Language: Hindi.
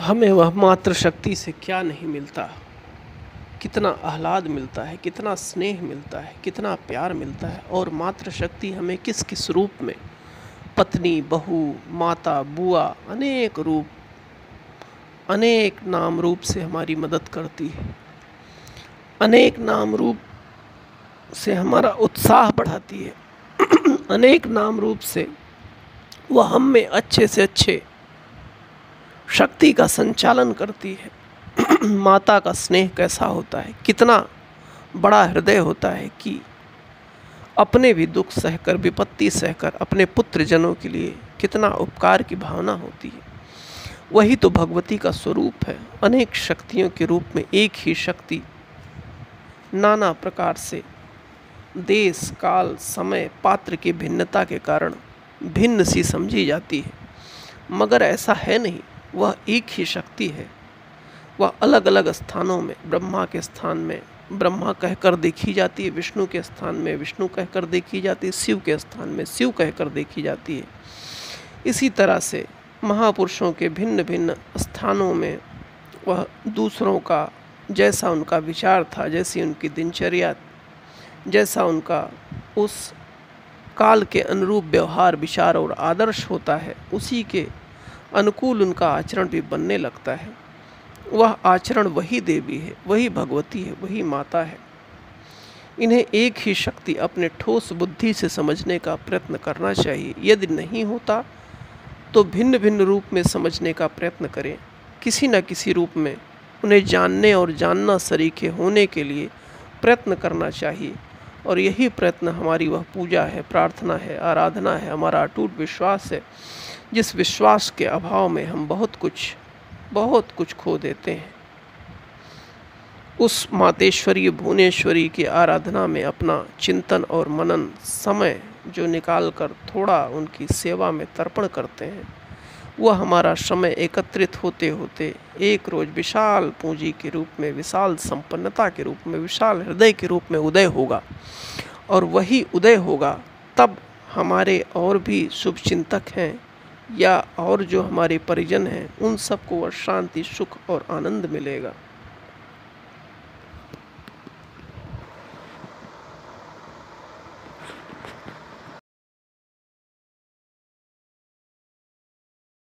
हमें वह मात्र शक्ति से क्या नहीं मिलता? कितना आह्लाद मिलता है, कितना स्नेह मिलता है, कितना प्यार मिलता है, और मात्र शक्ति हमें किस किस रूप में? पत्नी, बहू, माता, बुआ, अनेक रूप, अनेक नाम रूप से हमारी मदद करती है। अनेक नाम रूप से हमारा उत्साह बढ़ाती है। अनेक नाम रूप से वह हम में अच्छे से अच्छे शक्ति का संचालन करती है। माता का स्नेह कैसा होता है? कितना बड़ा हृदय होता है कि अपने भी दुख सहकर, विपत्ति सहकर अपने पुत्र जनों के लिए कितना उपकार की भावना होती है। वही तो भगवती का स्वरूप है। अनेक शक्तियों के रूप में एक ही शक्ति नाना प्रकार से देश, काल, समय, पात्र की भिन्नता के कारण भिन्न सी समझी जाती है। मगर ऐसा है नहीं। वह एक ही शक्ति है। वह अलग अलग स्थानों में, ब्रह्मा के स्थान में, ब्रह्मा कहकर देखी जाती है, विष्णु के स्थान में, विष्णु कहकर देखी जाती है, शिव के स्थान में, शिव कहकर देखी जाती है। इसी तरह से महापुरुषों के भिन्न भिन्न स्थानों में वह दूसरों का, जैसा उनका विचार था, जैसी उनकी दिनचर्या, जैसा उनका उस काल के अनुरूप व्यवहार, विचार और आदर्श होता है, उसी के अनुकूल उनका आचरण भी बनने लगता है। वह आचरण वही देवी है, वही भगवती है, वही माता है। इन्हें एक ही शक्ति अपने ठोस बुद्धि से समझने का प्रयत्न करना चाहिए। यदि नहीं होता तो भिन्न भिन्न रूप में समझने का प्रयत्न करें। किसी न किसी रूप में उन्हें जानने और जानना सरीखे होने के लिए प्रयत्न करना चाहिए। और यही प्रयत्न हमारी वह पूजा है, प्रार्थना है, आराधना है, हमारा अटूट विश्वास है, जिस विश्वास के अभाव में हम बहुत कुछ बहुत कुछ खो देते हैं। उस मातेश्वरी, भुवनेश्वरी की आराधना में अपना चिंतन और मनन समय जो निकाल कर थोड़ा उनकी सेवा में तर्पण करते हैं। वह हमारा समय एकत्रित होते होते एक रोज़ विशाल पूंजी के रूप में, विशाल संपन्नता के रूप में, विशाल हृदय के रूप में उदय होगा। और वही उदय होगा, तब हमारे और भी शुभचिंतक हैं या और जो हमारे परिजन हैं, उन सबको वह शांति, सुख और आनंद मिलेगा।